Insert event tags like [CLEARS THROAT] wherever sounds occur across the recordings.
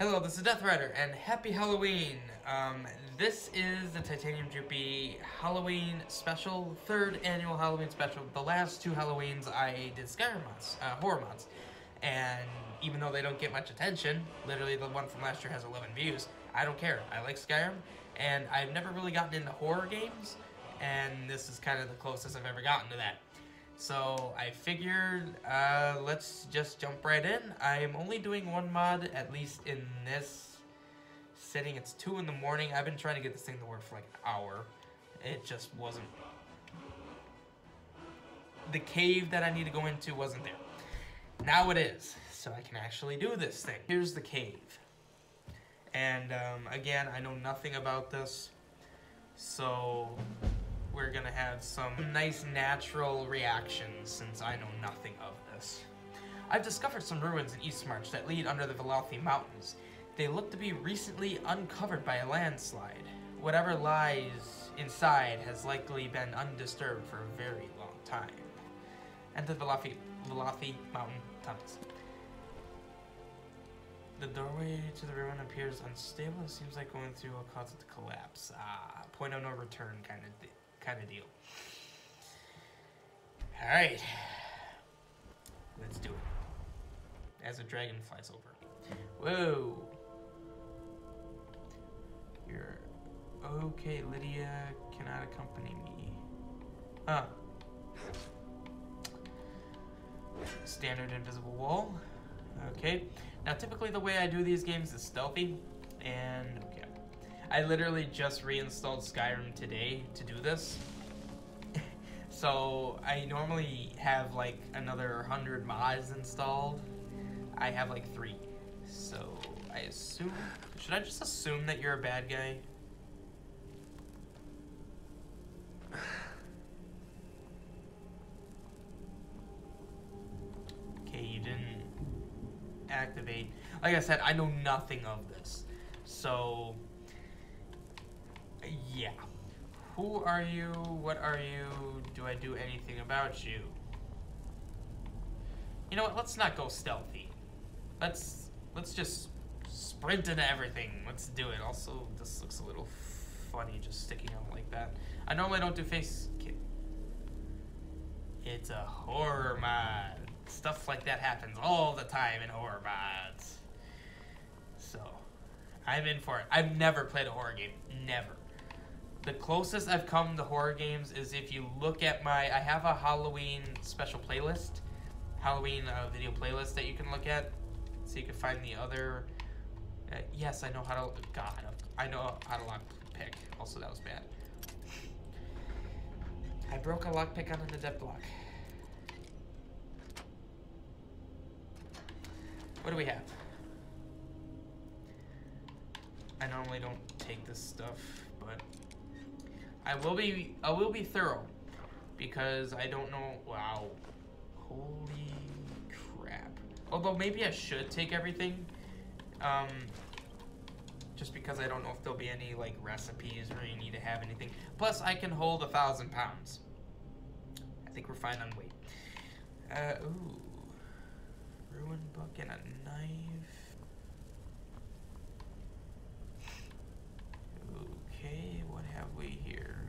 Hello, this is Deathrider, and happy Halloween! Um, this is the Tytanium Joopy Halloween special, third annual Halloween special. The last two Halloweens I did Skyrim mods, uh, horror mods. And even though they don't get much attention, literally the one from last year has 11 views, I don't care. I like Skyrim, and I've never really gotten into horror games, and this is kind of the closest I've ever gotten to that. So I figured, uh, let's just jump right in. I'm only doing one mod, at least in this setting. It's 2 in the morning. I've been trying to get this thing to work for like an hour. It just wasn't... The cave that I need to go into wasn't there. Now it is, so I can actually do this thing. Here's the cave. And um, again, I know nothing about this, so we're gonna have some nice natural reactions since I know nothing of this. I've discovered some ruins in Eastmarch that lead under the Velothi Mountains. They look to be recently uncovered by a landslide. Whatever lies inside has likely been undisturbed for a very long time. Enter the Velothi, Velothi Mountain tunnels. The doorway to the ruin appears unstable. It seems like going through will cause it to collapse. Ah, point of no return kind of kind of deal. All right, let's do it. As a dragon flies over. Whoa. You're okay. Lydia cannot accompany me. Huh. Standard invisible wall. Okay. Now, typically the way I do these games is stealthy, and. I literally just reinstalled Skyrim today to do this. so I normally have like another 100 mods installed. I have like three. So I assume, should I just assume that you're a bad guy? Okay, you didn't activate. Like I said, I know nothing of this. So yeah. Who are you? What are you? Do I do anything about you? You know what? Let's not go stealthy. Let's let's just sprint into everything. Let's do it. Also, this looks a little funny just sticking out like that. I normally don't do face kit. It's a horror mod. Stuff like that happens all the time in horror mods. So, I'm in for it. I've never played a horror game. Never the closest I've come to horror games is if you look at my, I have a Halloween special playlist, Halloween uh, video playlist that you can look at, so you can find the other. Uh, yes, I know how to. God, I know how to lock pick. Also, that was bad. I broke a lockpick on an adept block. What do we have? I normally don't take this stuff, but I will be I will be thorough because I don't know. Wow, holy crap! Although maybe I should take everything, um, just because I don't know if there'll be any like recipes or you need to have anything. Plus, I can hold a thousand pounds. I think we're fine on weight. Uh, ooh, ruin book and a knife. Okay, what have we here?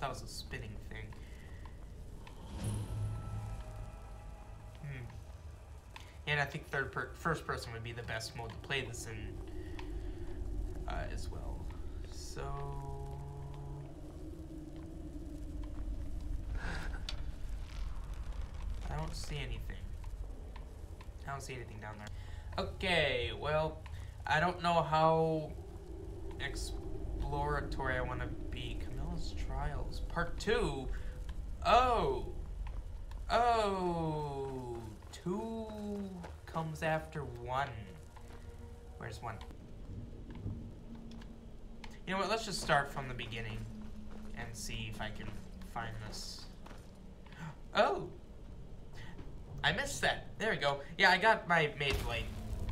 Thought that was a spinning thing. Hmm. And I think third per first person would be the best mode to play this in uh, as well. So... I don't see anything. I don't see anything down there. Okay, well, I don't know how exploratory I want to Trials, Part 2? Oh! Oh! Two comes after one. Where's one? You know what, let's just start from the beginning and see if I can find this. [GASPS] Oh! I missed that. There we go. Yeah, I got my Mage Light.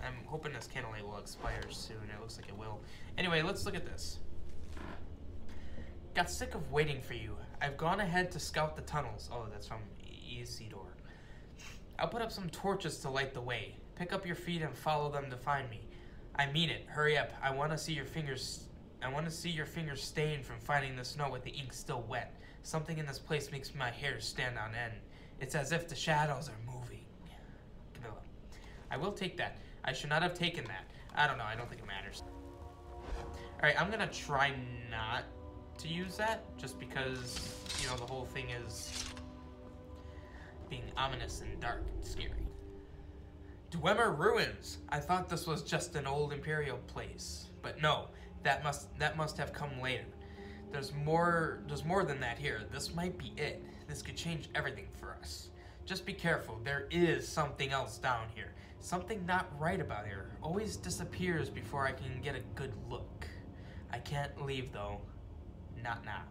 I'm hoping this candlelight will expire soon. It looks like it will. Anyway, let's look at this. Got sick of waiting for you. I've gone ahead to scout the tunnels. Oh, that's from Isidore. I'll put up some torches to light the way. Pick up your feet and follow them to find me. I mean it. Hurry up. I want to see your fingers. I want to see your fingers stained from finding the snow with the ink still wet. Something in this place makes my hair stand on end. It's as if the shadows are moving. Camilla. I will take that. I should not have taken that. I don't know. I don't think it matters. Alright, I'm gonna try not to use that, just because, you know, the whole thing is being ominous and dark and scary. Dwemer Ruins! I thought this was just an old Imperial place. But no, that must that must have come later. There's more there's more than that here. This might be it. This could change everything for us. Just be careful. There is something else down here. Something not right about here. Always disappears before I can get a good look. I can't leave though. Not now.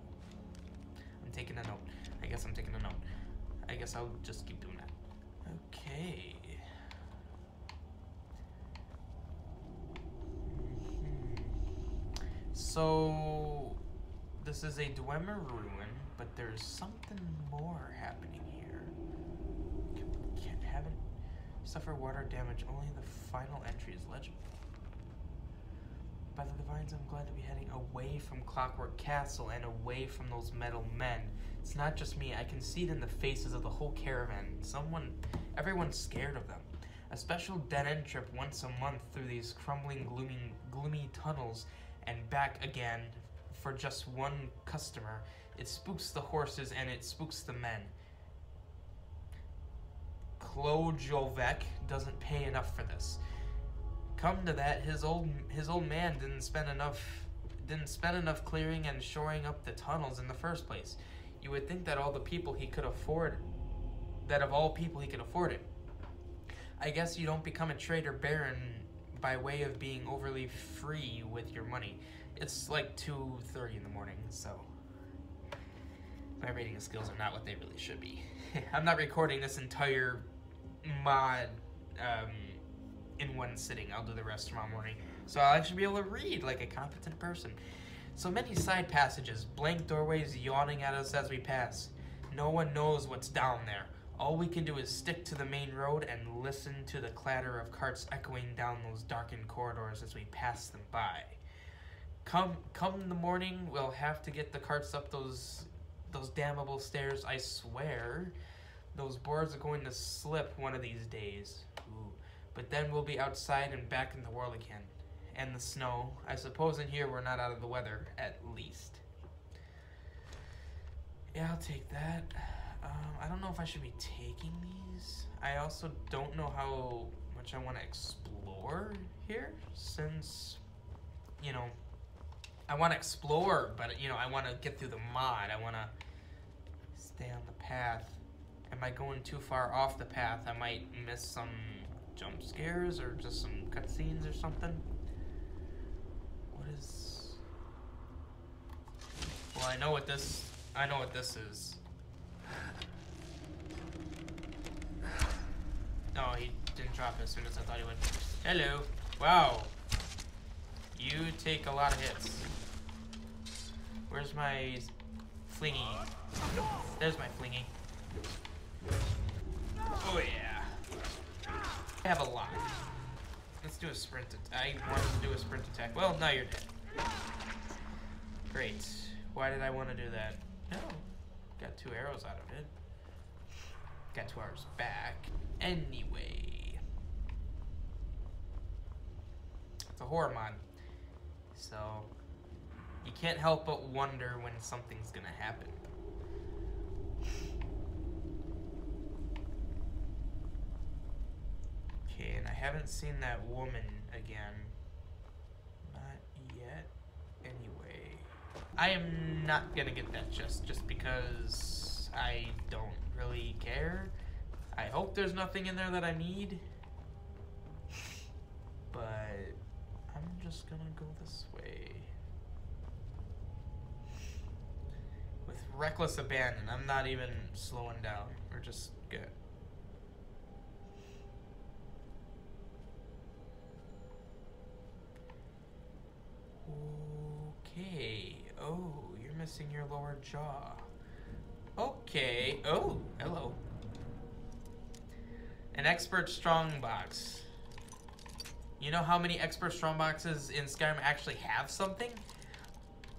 I'm taking a note. I guess I'm taking a note. I guess I'll just keep doing that. Okay. Mhm. So, this is a Dwemer ruin, but there's something more happening here. Can't, haven't suffer water damage. Only the final entry is legible. By the divines, I'm glad to be heading away from Clockwork Castle and away from those metal men. It's not just me, I can see it in the faces of the whole caravan. Someone, everyone's scared of them. A special dead-end trip once a month through these crumbling, gloomy, gloomy tunnels and back again for just one customer. It spooks the horses and it spooks the men. Klojovek doesn't pay enough for this. Come to that, his old his old man didn't spend enough didn't spend enough clearing and shoring up the tunnels in the first place. You would think that all the people he could afford that of all people he could afford it. I guess you don't become a trader baron by way of being overly free with your money. It's like 2.30 in the morning, so my reading skills are not what they really should be. [LAUGHS] I'm not recording this entire mod um, in one sitting. I'll do the rest tomorrow morning. So I'll actually be able to read like a competent person. So many side passages, blank doorways yawning at us as we pass. No one knows what's down there. All we can do is stick to the main road and listen to the clatter of carts echoing down those darkened corridors as we pass them by. Come come the morning, we'll have to get the carts up those those damnable stairs, I swear. Those boards are going to slip one of these days. Ooh. But then we'll be outside and back in the world again. And the snow. I suppose in here we're not out of the weather, at least. Yeah, I'll take that. Um, I don't know if I should be taking these. I also don't know how much I want to explore here, since, you know, I want to explore, but, you know, I want to get through the mod. I want to stay on the path. Am I going too far off the path? I might miss some jump scares or just some cutscenes or something. What is... Well, I know what this... I know what this is. Oh, he didn't drop as soon as I thought he would. Hello. Wow. You take a lot of hits. Where's my flingy? There's my flingy. Oh yeah. Have a lot. Let's do a sprint. I wanted to do a sprint attack. Well, now you're dead. Great. Why did I want to do that? No. Got two arrows out of it. Got two arrows back. Anyway. It's a horror mod. So, you can't help but wonder when something's gonna happen. Okay, and I haven't seen that woman again. Not yet. Anyway. I am not gonna get that chest just because I don't really care. I hope there's nothing in there that I need. But I'm just gonna go this way. With reckless abandon. I'm not even slowing down. We're just good. Okay. Oh, you're missing your lower jaw. Okay. Oh, hello. An expert strongbox. You know how many expert strongboxes in Skyrim actually have something?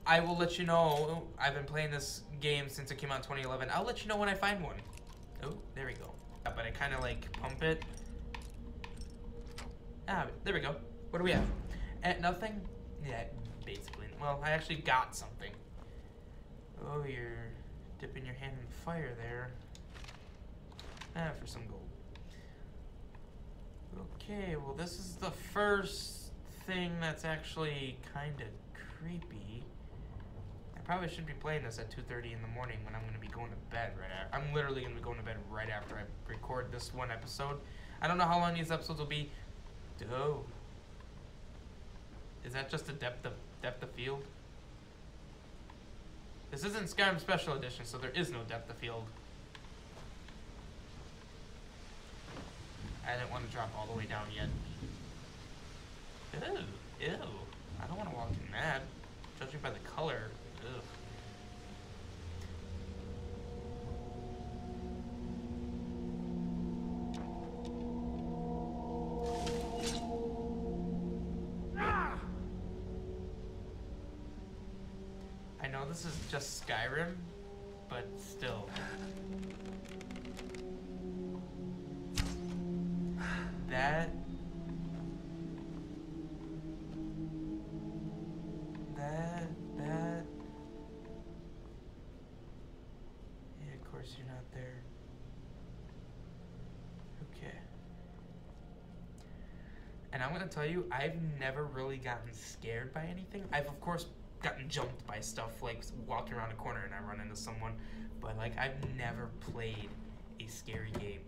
I will let you know. I've been playing this game since it came out in 2011. I'll let you know when I find one. Oh, there we go. But I kind of like pump it. Ah, there we go. What do we have? Eh, nothing? Yeah, basically. Well, I actually got something. Oh, you're dipping your hand in the fire there. Ah, for some gold. Okay, well this is the first thing that's actually kind of creepy. I probably should be playing this at 2.30 in the morning when I'm going to be going to bed right after. I'm literally going to be going to bed right after I record this one episode. I don't know how long these episodes will be. Oh. Is that just a depth of, depth of field? This isn't Skyrim Special Edition, so there is no depth of field. I didn't want to drop all the way down yet. Ew, ew. I don't want to walk in that. Judging by the color, just Skyrim, but still. That that that Yeah, of course you're not there. Okay. And I'm gonna tell you, I've never really gotten scared by anything. I've of course gotten jumped by stuff like walking around a corner and I run into someone, but like I've never played a scary game.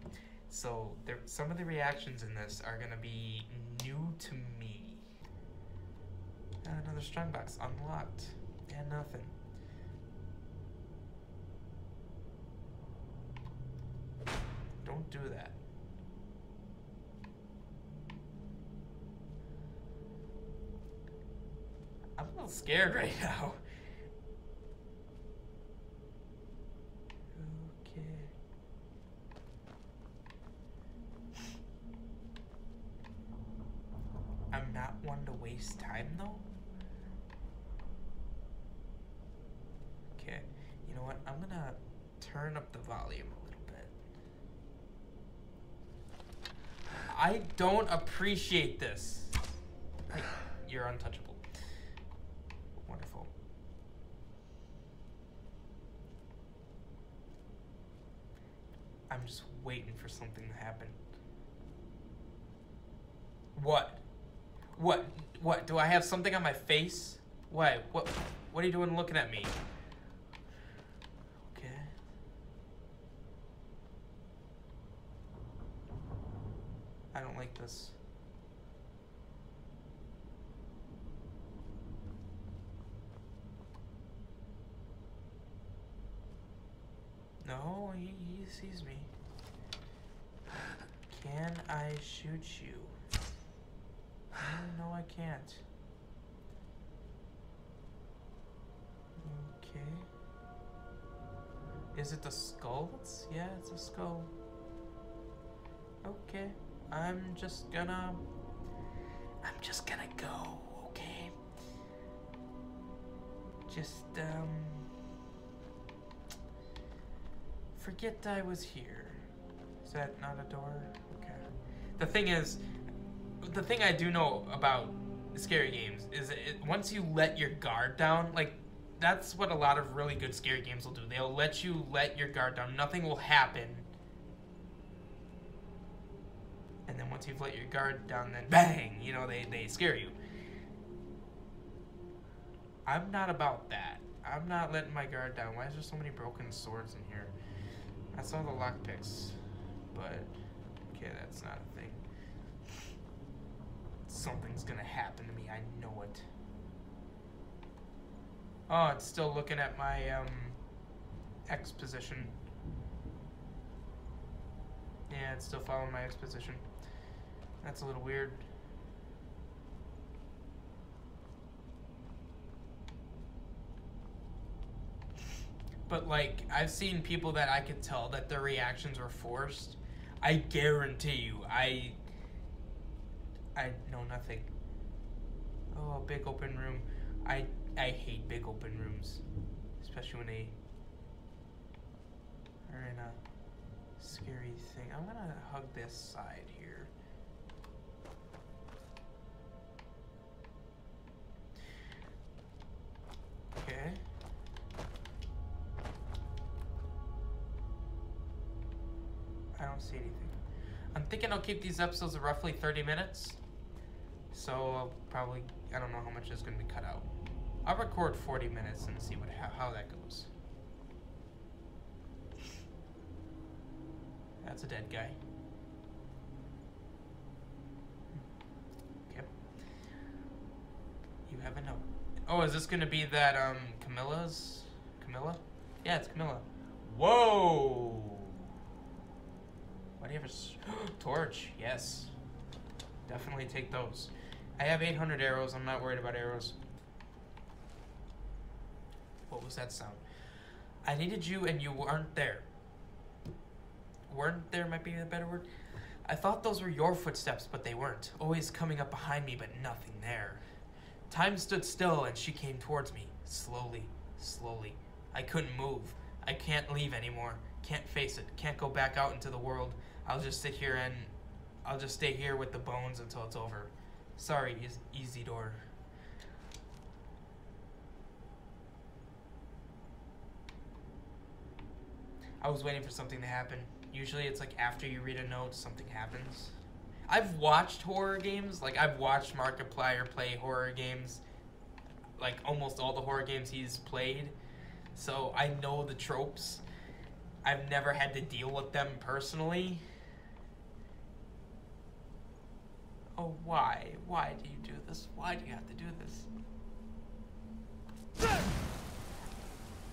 So there, some of the reactions in this are gonna be new to me. Uh, another strongbox unlocked and nothing. Don't do that. I'm a little scared right [LAUGHS] now. Okay. I'm not one to waste time though. Okay, you know what? I'm gonna turn up the volume a little bit. I don't appreciate this. You're untouchable. I'm just waiting for something to happen. What? What? What? Do I have something on my face? Why? What? What are you doing looking at me? Okay. I don't like this. No, he, he sees me. Can I shoot you? No, I can't. Okay. Is it the skull? Yeah, it's a skull. Okay. I'm just gonna... I'm just gonna go, okay? Just, um... Forget I was here. Is that not a door? Okay. The thing is, the thing I do know about scary games is it, once you let your guard down, like that's what a lot of really good scary games will do. They'll let you let your guard down. Nothing will happen. And then once you've let your guard down, then bang, you know, they, they scare you. I'm not about that. I'm not letting my guard down. Why is there so many broken swords in here? I saw the lockpicks, but okay, that's not a thing. Something's gonna happen to me. I know it. Oh, it's still looking at my um, X position. Yeah, it's still following my X position. That's a little weird. But like, I've seen people that I could tell that their reactions were forced. I guarantee you, I. I know nothing. Oh, a big open room. I I hate big open rooms, especially when they are in a scary thing. I'm gonna hug this side here. Thinking I'll keep these episodes roughly 30 minutes. So I'll probably, I don't know how much is going to be cut out. I'll record 40 minutes and see what how, that goes. That's a dead guy. Okay. You have a note. Oh, is this gonna be that um Camilla's Camilla? Yeah, it's Camilla. Whoa! Do you have a [GASPS] torch? Yes. Definitely take those. I have 800 arrows. I'm not worried about arrows. What was that sound? I needed you and you weren't there. Weren't there might be a better word. I thought those were your footsteps, but they weren't. Always coming up behind me, but nothing there. Time stood still and she came towards me. Slowly, slowly. I couldn't move. I can't leave anymore. Can't face it. Can't go back out into the world. I'll just sit here and I'll just stay here with the bones until it's over. Sorry, Is- Isidore. I was waiting for something to happen. Usually it's like after you read a note, something happens. I've watched horror games. Like I've watched Markiplier play horror games. Like almost all the horror games he's played. So I know the tropes. I've never had to deal with them personally. Oh, why? Why do you do this? Why do you have to do this?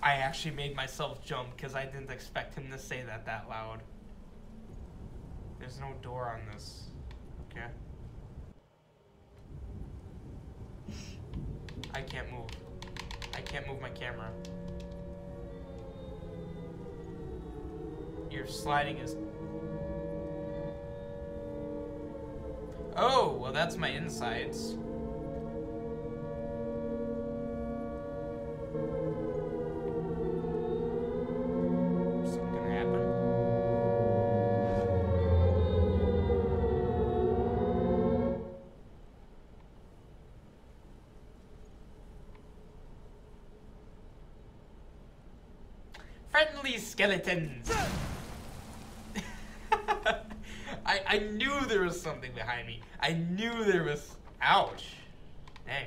I actually made myself jump because I didn't expect him to say that that loud. There's no door on this. Okay. I can't move. I can't move my camera. Your sliding is. Oh, well, that's my insides. Skeletons! I, knew there was something behind me. I knew there was. Ouch. Dang.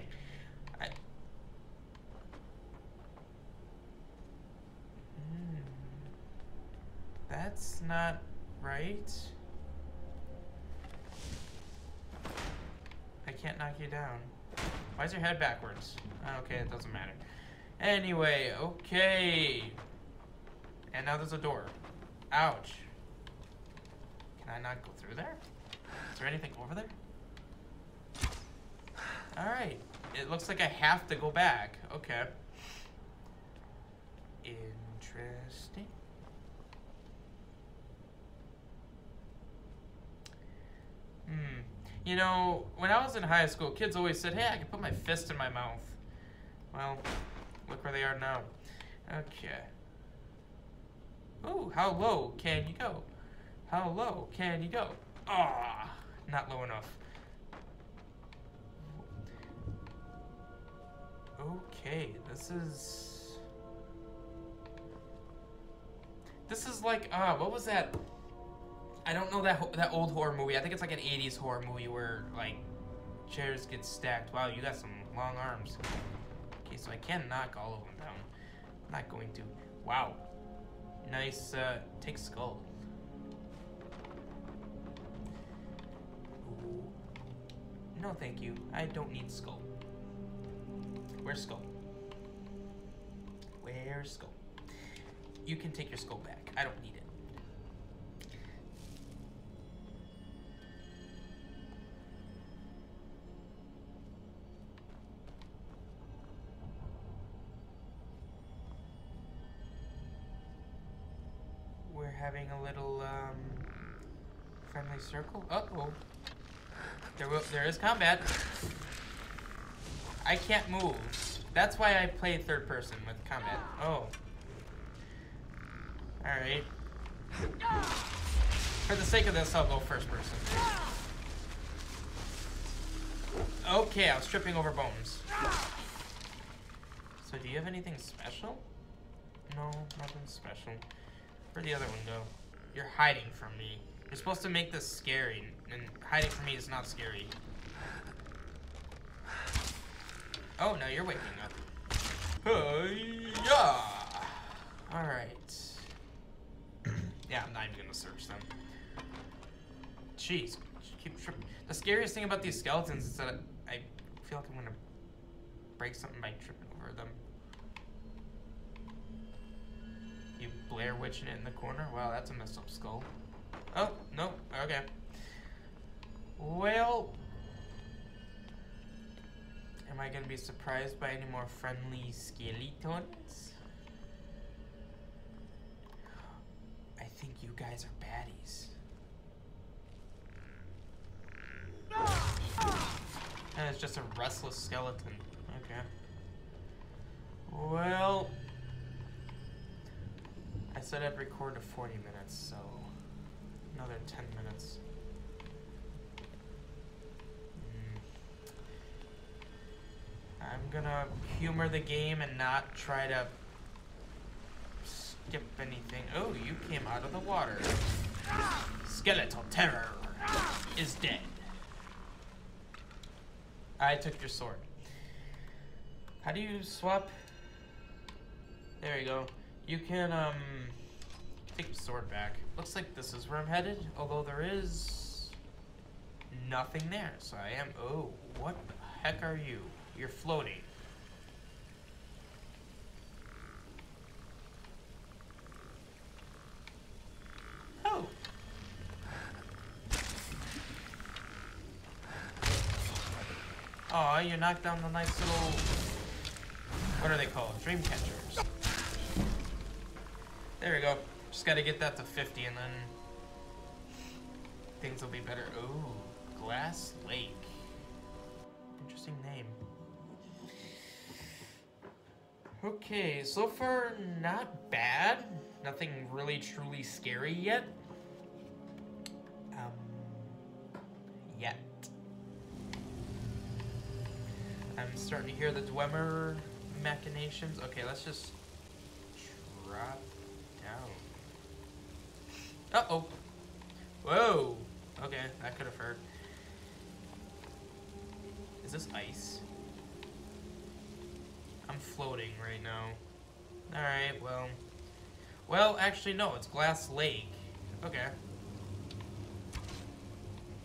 Hmm. That's not right. I can't knock you down. Why is your head backwards? Okay, it doesn't matter. Anyway, okay. And now there's a door. Ouch. Can I not go through there? Is there anything over there? Alright. It looks like I have to go back. Okay. Interesting. Hmm. You know, when I was in high school, kids always said, hey, I can put my fist in my mouth. Well, look where they are now. Okay. Ooh, how low can you go? How low can you go? Ah, not low enough. Okay, this is. This is like, uh, what was that? I don't know that that old horror movie. I think it's like an '80s horror movie where like chairs get stacked. Wow, you got some long arms. Okay, so I can knock all of them down. I'm not going to. Wow, nice. Uh, take skull. No, thank you. I don't need skull. Where's skull? Where's skull? You can take your skull back. I don't need it. We're having a little um Friendly circle? Uh oh. There, will, there is combat. I can't move. That's why I play third person with combat. Oh. Alright. For the sake of this, I'll go first person. Okay, I was tripping over bones. So do you have anything special? No, nothing special. Where'd the other one go? You're hiding from me. You're supposed to make this scary, and hiding from me is not scary. Oh, no, you're waking up. yeah. All right. yeah, I'm not even gonna search them. Jeez, keep tripping. The scariest thing about these skeletons is that I feel like I'm gonna break something by tripping over them. You Blair Witching it in the corner? Wow, that's a messed up skull. Oh, no, okay. Well, am I gonna be surprised by any more friendly skeletons? I think you guys are baddies. And it's just a restless skeleton. Okay. Well, I said I'd record to 40 minutes, so another 10 minutes. Mm. I'm gonna humor the game and not try to skip anything. Oh, you came out of the water. Skeletal terror is dead. I took your sword. How do you swap? There you go. You can, um, take the sword back. Looks like this is where I'm headed, although there is nothing there. So I am, oh, what the heck are you? You're floating. Oh. Oh, you knocked down the nice little, what are they called? Dream catchers. There we go. Just gotta get that to 50 and then things will be better. Ooh, Glass Lake. Interesting name. Okay, so far not bad. Nothing really truly scary yet. Um, yet. I'm starting to hear the Dwemer machinations. Okay, let's just drop down. Uh-oh. Whoa. Okay, that could have hurt. Is this ice? I'm floating right now. Alright, well. Well, actually, no, it's Glass Lake. Okay.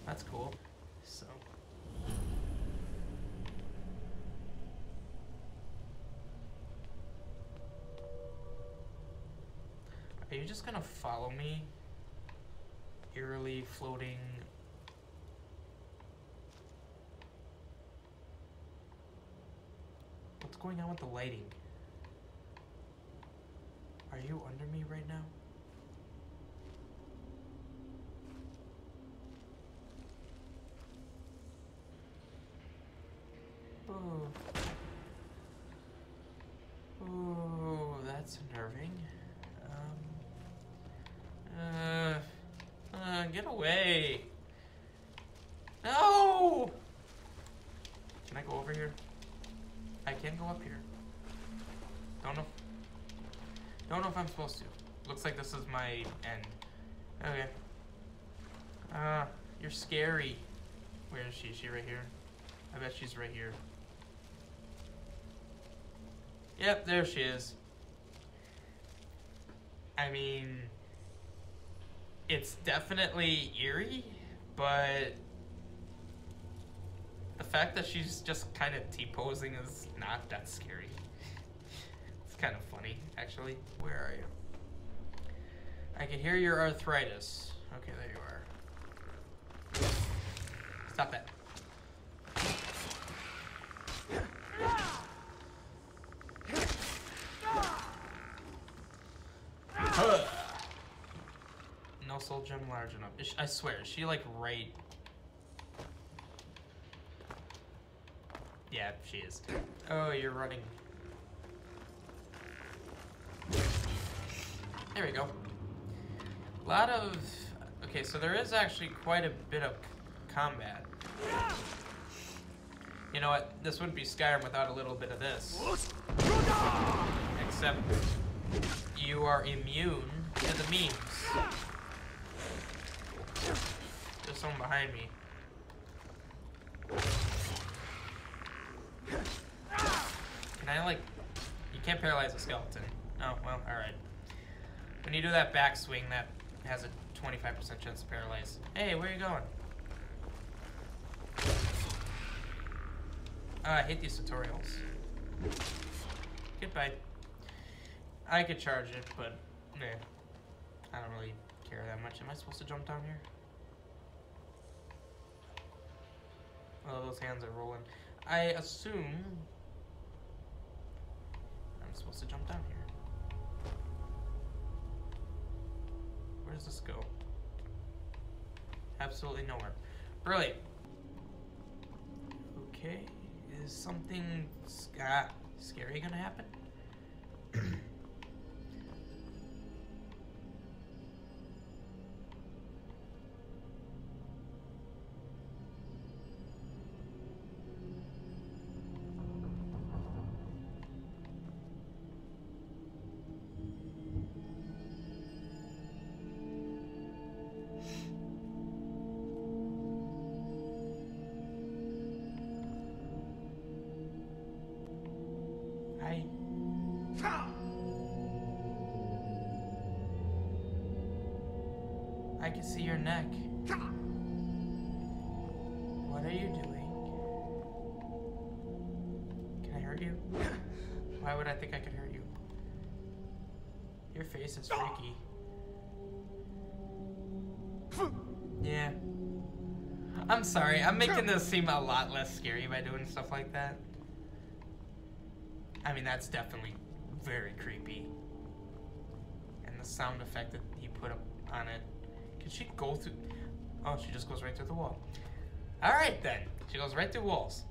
That's cool. So. Are you just gonna follow me? Eerily floating. What's going on with the lighting? Are you under me right now? Oh. Oh, that's unnerving. Um, uh, uh, get away. No! Can I go over here? I can go up here. Don't know. Don't know if I'm supposed to. Looks like this is my end. Okay. Uh, you're scary. Where is she? Is she right here? I bet she's right here. Yep, there she is. I mean, it's definitely eerie, but the fact that she's just kind of T-posing is not that scary. It's kind of funny, actually. Where are you? I can hear your arthritis. Okay, there you are. Stop that. No soul gem large enough? She- I swear, is she like right? Yeah, she is. Oh, you're running. There we go. A lot of... Okay, so there is actually quite a bit of combat. You know what? This wouldn't be Skyrim without a little bit of this. Except you are immune to the memes. There's someone behind me. Can I like... You can't paralyze a skeleton. Oh, well, alright. When you do that backswing, that has a 25% chance to paralyze. Hey, where are you going? Uh, I hate these tutorials. Goodbye. I could charge it, but meh. I don't really care that much. Am I supposed to jump down here? Oh, those hands are rolling. I assume I'm supposed to jump down here. Does this go? Absolutely nowhere. Brilliant. Okay, is something ah, scary gonna happen? [CLEARS THROAT] I can see your neck. What are you doing? Can I hurt you? Why would I think I could hurt you? Your face is freaky. Yeah. I'm sorry, I'm making this seem a lot less scary by doing stuff like that. I mean, that's definitely very creepy. And the sound effect that he put on it. Can she go through? Oh, she just goes right through the wall. All right, then. She goes right through walls.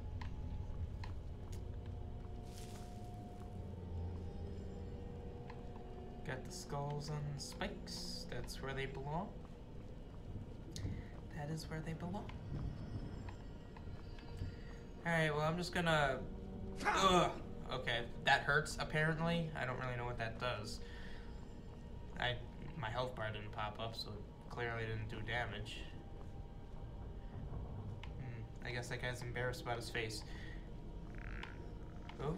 Got the skulls and spikes. That's where they belong. That is where they belong. Alright, well, I'm just gonna. Ugh. Okay, that hurts apparently. I don't really know what that does. I my health bar didn't pop up, so clearly didn't do damage. Hmm, I guess that guy's embarrassed about his face. Oh.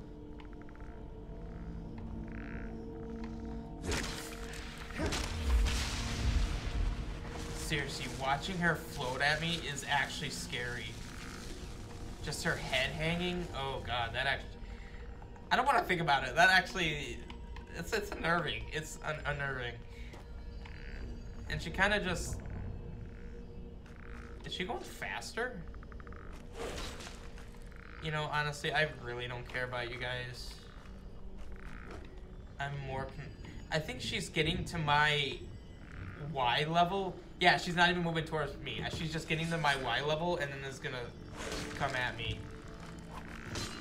Seriously, watching her float at me is actually scary. Just her head hanging. Oh god, that actually. I don't want to think about it. That actually, it's it's unnerving. It's un- unnerving. And she kind of just. Is she going faster? You know, honestly, I really don't care about you guys. I'm more. I think she's getting to my Y level. Yeah, she's not even moving towards me. Uh, she's just getting to my Y level and then is gonna come at me.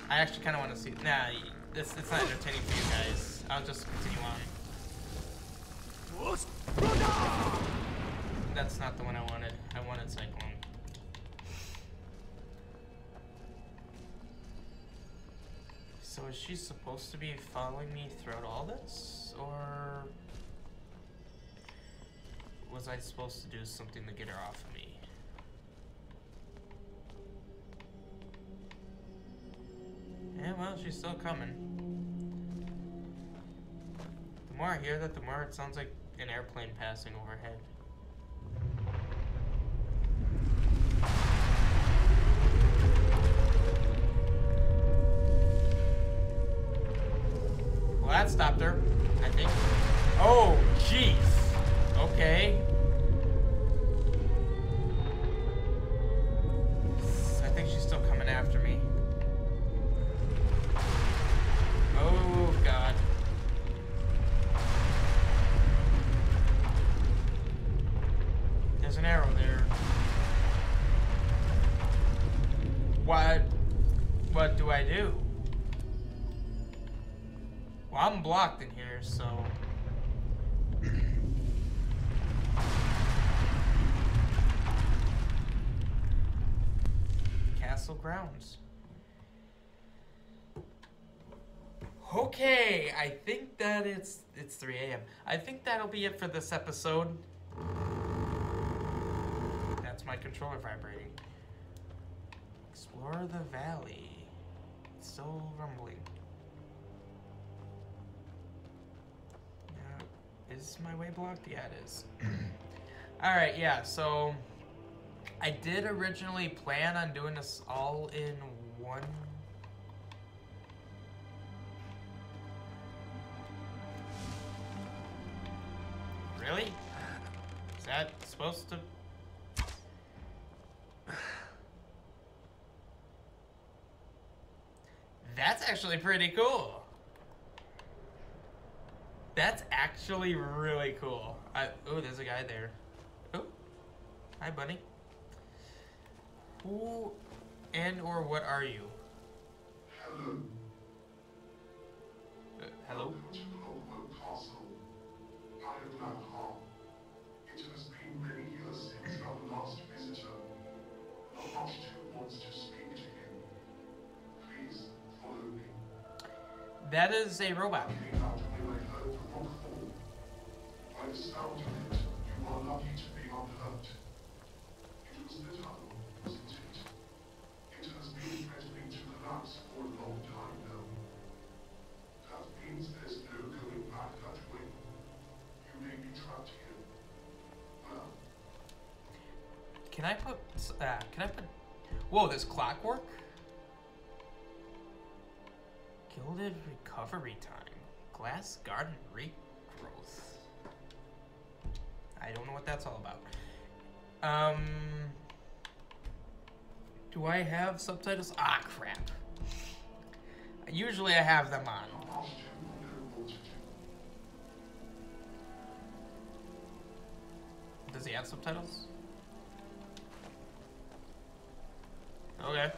I actually kind of want to see. Nah, it's, it's not entertaining for you guys. I'll just continue on. That's not the one I wanted. I wanted Cyclone. So is she supposed to be following me throughout all this? Or was I supposed to do something to get her off of me? Yeah, well, she's still coming. The more I hear that, the more it sounds like an airplane passing overhead. Blocked in here, so. Castle grounds. Okay, I think that it's it's 3 a.m. I think that'll be it for this episode. That's my controller vibrating. Explore the valley. It's still rumbling. Is my way blocked? Yeah, it is. [CLEARS THROAT] Alright, yeah, so I did originally plan on doing this all in one Really? Is that supposed to... [SIGHS] That's actually pretty cool. That's actually really cool. Oh, there's a guy there. Oh, hi, bunny. Who and or what are you? Hello. Uh, hello? That is a robot. Sound of it, you are lucky to be unhurt. It was the tunnel, wasn't it? It has been threatening to collapse for a long time now. That means there's no going back that way. You may be trapped here. Well, Can I put, uh, can I put, whoa, there's clockwork? Gilded recovery time. Glass garden regrowth. I don't know what that's all about. Um, do I have subtitles? Ah, crap. Usually I have them on. Does he have subtitles? Okay.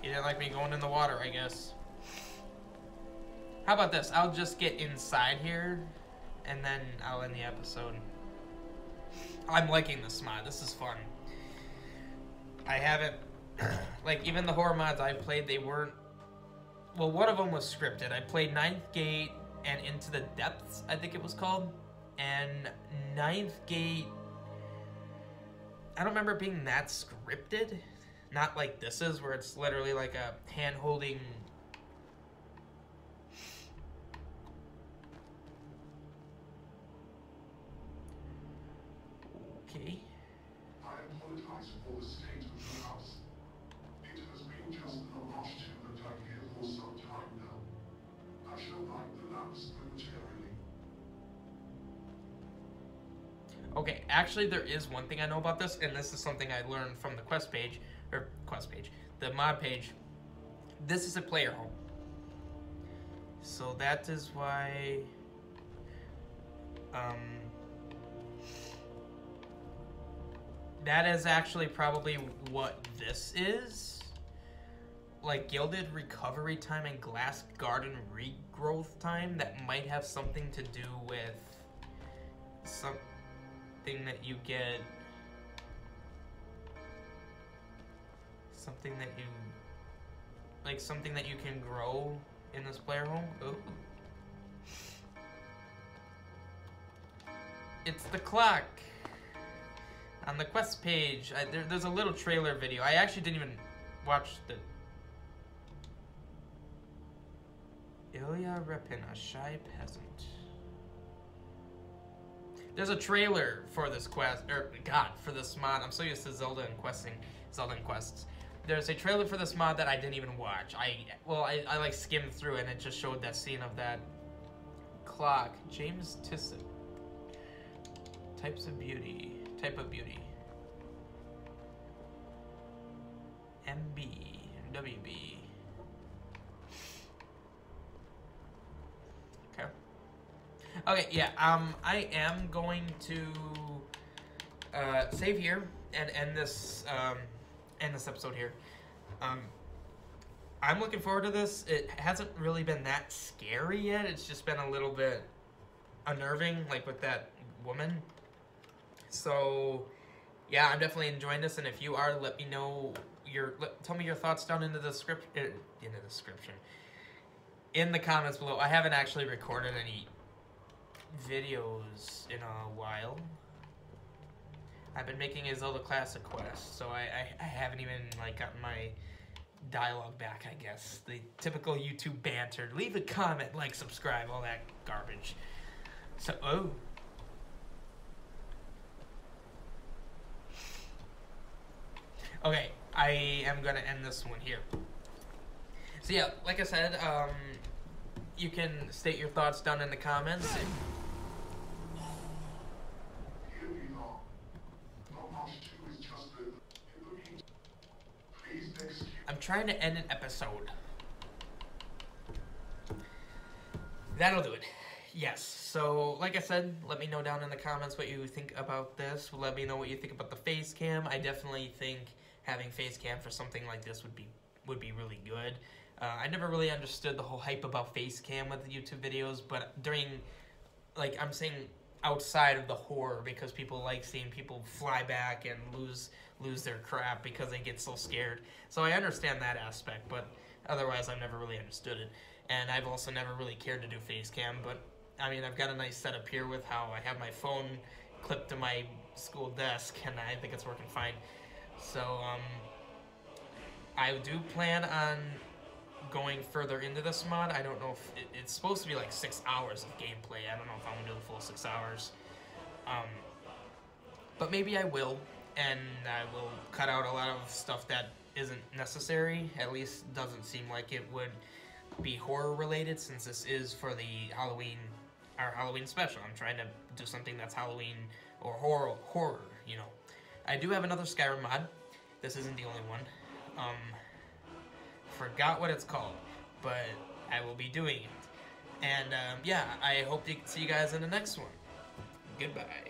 He didn't like me going in the water, I guess. How about this? I'll just get inside here, and then I'll end the episode. I'm liking this mod. This is fun. I haven't, [CLEARS THROAT] like, even the horror mods I've played, they weren't. Well, one of them was scripted. I played Ninth Gate and Into the Depths, I think it was called. And Ninth Gate I don't remember being that scripted. Not like this is, where it's literally like a hand actually, there is one thing I know about this, and this is something I learned from the quest page, or quest page, the mod page. This is a player home. So that is why. Um. That is actually probably what this is. Like gilded recovery time and glass garden regrowth time that might have something to do with some something that you get something that you like something that you can grow in this player home. Ooh. It's the clock on the quest page. I, there, there's a little trailer video. I actually didn't even watch the. Ilya Repin, a shy peasant. There's a trailer for this quest, or God, for this mod. I'm so used to Zelda and questing, Zelda and quests. There's a trailer for this mod that I didn't even watch. I well, I, I like skimmed through and it just showed that scene of that clock. James Tissot. Types of beauty. Type of beauty. MB. WB. Okay. Okay, yeah, um, I am going to uh, save here and end this um, end this episode here. Um, I'm looking forward to this. It hasn't really been that scary yet. It's just been a little bit unnerving, like with that woman. So, yeah, I'm definitely enjoying this. And if you are, let me know your. Let, tell me your thoughts down in the description. Uh, in the description. In the comments below. I haven't actually recorded any videos in a while. I've been making a Zelda Classic Quest, so I, I, I haven't even like gotten my dialogue back, I guess. The typical YouTube banter. Leave a comment, like, subscribe, all that garbage. So, oh. Okay, I am gonna end this one here. So yeah, like I said, um, you can state your thoughts down in the comments. Hear me now. Not much two is just a. In the meantime, please execute. I'm trying to end an episode. That'll do it. Yes. So, like I said, let me know down in the comments what you think about this. Let me know what you think about the face cam. I definitely think having face cam for something like this would be would be really good. Uh, I never really understood the whole hype about face cam with YouTube videos, but during, like, I'm saying outside of the horror because people like seeing people fly back and lose lose their crap because they get so scared. So I understand that aspect, but otherwise I've never really understood it. And I've also never really cared to do face cam, but I mean I've got a nice setup here with how I have my phone clipped to my school desk and I think it's working fine. So um I do plan on going further into this mod. I don't know if it, it's supposed to be like six hours of gameplay. I don't know if I'm gonna do the full six hours. Um, but maybe I will, and I will cut out a lot of stuff that isn't necessary. At least doesn't seem like it would be horror related, since this is for the Halloween, our Halloween special. I'm trying to do something that's Halloween or horror, horror. You know, I do have another Skyrim mod. This isn't the only one. Um, forgot what it's called, but I will be doing it. And um, yeah, I hope to see you guys in the next one. Goodbye.